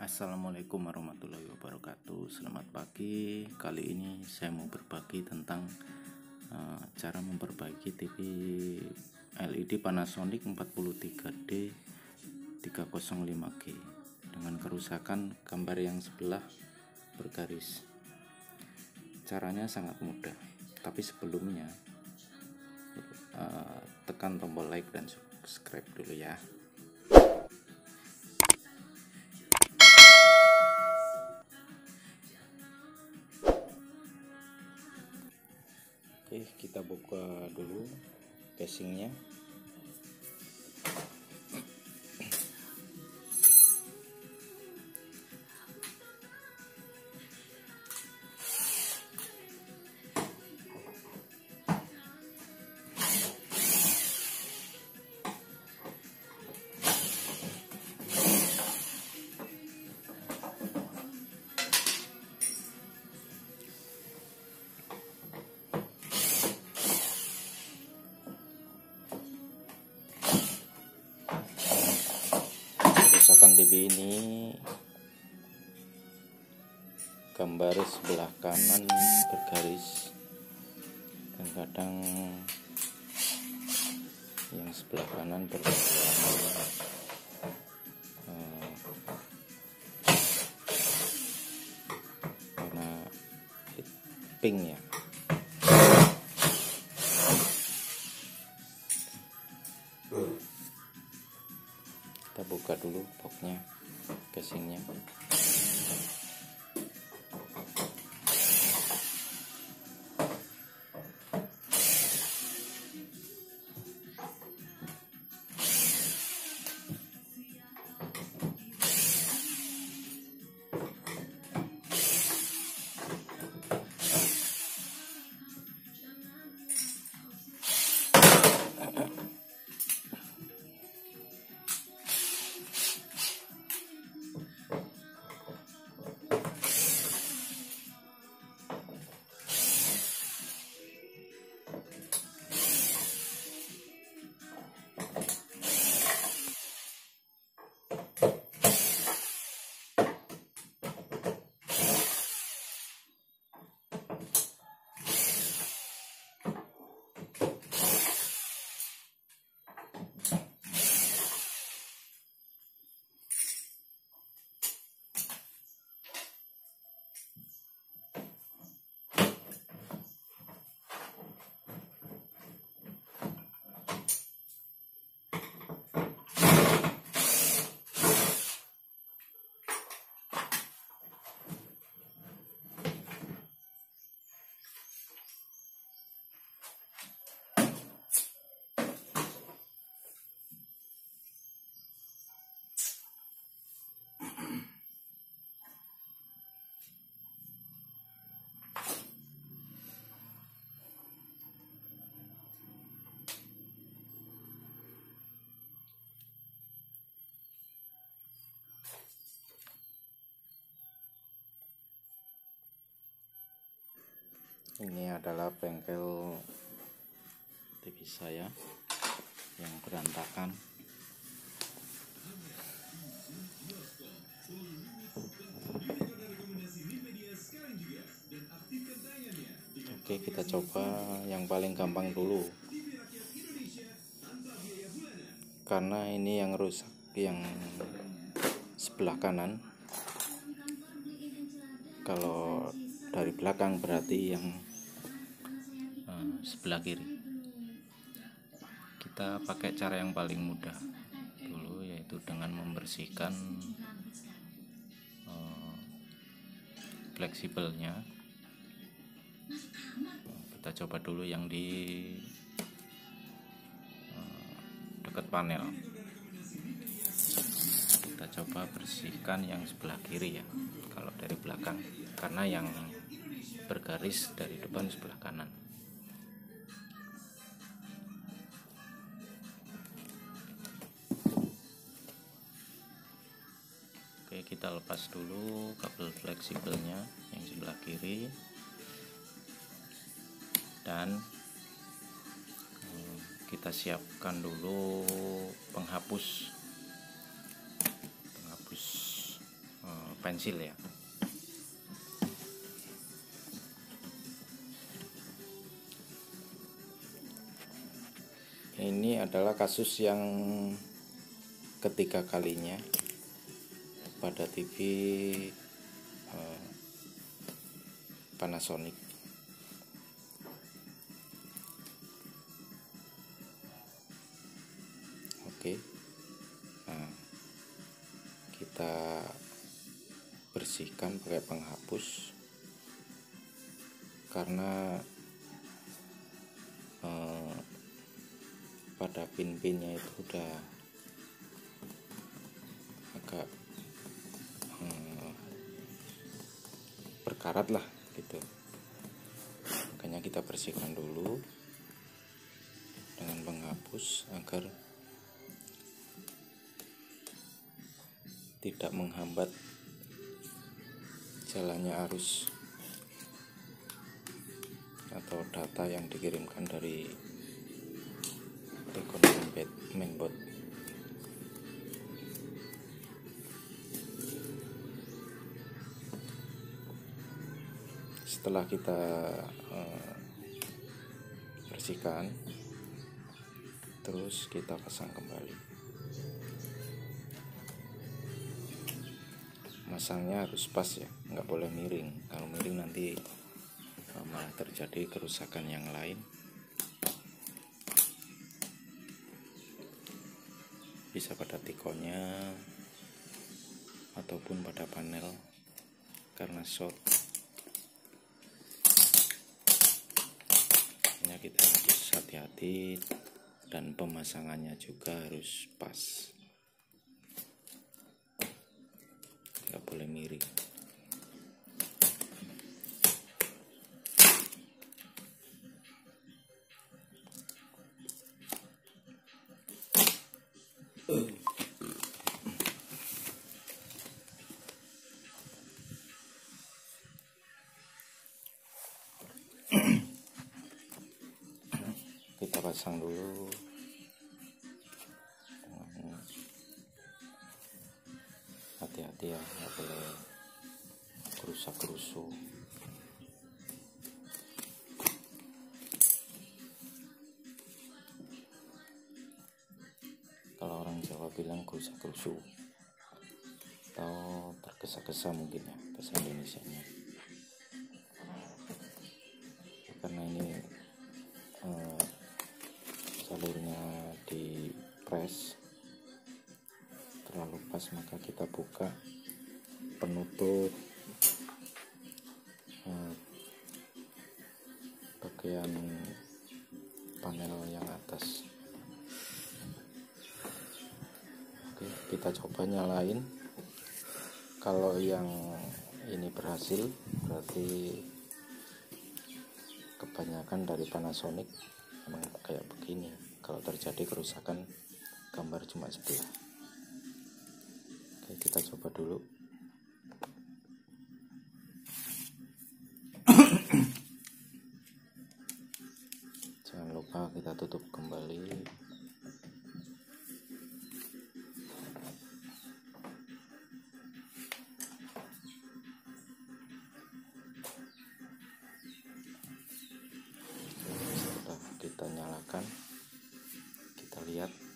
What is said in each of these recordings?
Assalamualaikum warahmatullahi wabarakatuh. Selamat pagi. Kali ini saya mau berbagi tentang uh, Cara memperbaiki TV LED Panasonic 43D 305G Dengan kerusakan gambar yang sebelah bergaris. Caranya sangat mudah Tapi sebelumnya uh, Tekan tombol like dan subscribe dulu ya Oke kita buka dulu casingnya ini. Gambar sebelah kanan bergaris. Dan kadang yang sebelah kanan berwarna uh, warna pink ya boxnya casingnya ini adalah bengkel TV saya yang berantakan. Oke kita coba yang paling gampang dulu. Karena ini yang rusak yang sebelah kanan. Kalau dari belakang berarti yang sebelah kiri. Kita pakai cara yang paling mudah dulu yaitu dengan membersihkan uh, fleksibelnya. Kita coba dulu yang di uh, dekat panel. Kita coba bersihkan yang sebelah kiri ya kalau dari belakang. Karena yang bergaris dari depan sebelah kanan lepas dulu kabel fleksibelnya yang sebelah kiri. Dan eh, kita siapkan dulu penghapus. Penghapus eh, pensil ya. Ini adalah kasus yang ketiga kalinya pada TV eh, Panasonic. Oke. Nah kita bersihkan pakai penghapus. Karena eh, pada pin-pinnya itu udah agak berkarat lah gitu. Makanya kita bersihkan dulu dengan penghapus agar tidak menghambat jalannya arus atau data yang dikirimkan dari Recon mainboard setelah kita uh, bersihkan terus kita pasang kembali. Masangnya harus pas ya nggak boleh miring. Kalau miring nanti uh, malah terjadi kerusakan yang lain. Bisa pada tikonya ataupun pada panel karena short kita harus hati-hati dan pemasangannya juga harus pas. Nggak boleh miring kita pasang dulu. Hati-hati ya nggak boleh kerusak kerusu kalau orang Jawa bilang kerusak kerusu atau tergesa-gesa mungkin ya bahasa Indonesia nya terlalu pas maka kita buka penutup eh, bagian panel yang atas. Oke kita coba nyalain. Kalau yang ini berhasil berarti kebanyakan dari Panasonic memang kayak begini. Kalau terjadi kerusakan gambar cuma sebelah oke kita coba dulu. Jangan lupa kita tutup kembali. Sudah kita nyalakan. Kita lihat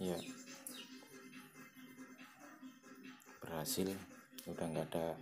ya berhasil. Udah nggak ada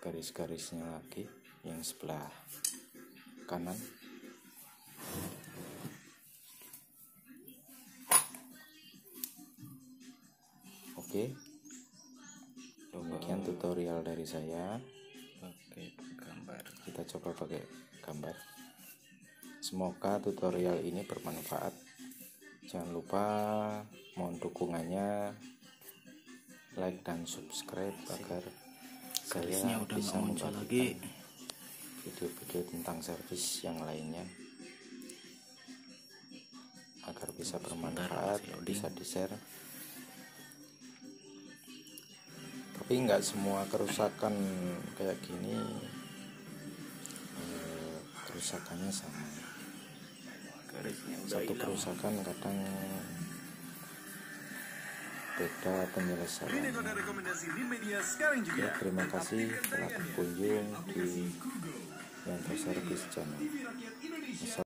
garis-garisnya lagi yang sebelah kanan. Oke. Demikian tutorial dari saya. Pakai gambar. Kita coba pakai gambar. Semoga tutorial ini bermanfaat jangan lupa mohon dukungannya like dan subscribe agar saya udah bisa muncul lagi. video-video tentang servis yang lainnya. Agar bisa bermanfaat bisa di share tapi nggak semua kerusakan kayak gini eh, kerusakannya sama satu kerusakan kadang berbeda penyelesaiannya ya, terima kasih. Telah berkunjung di Yanto Service Channel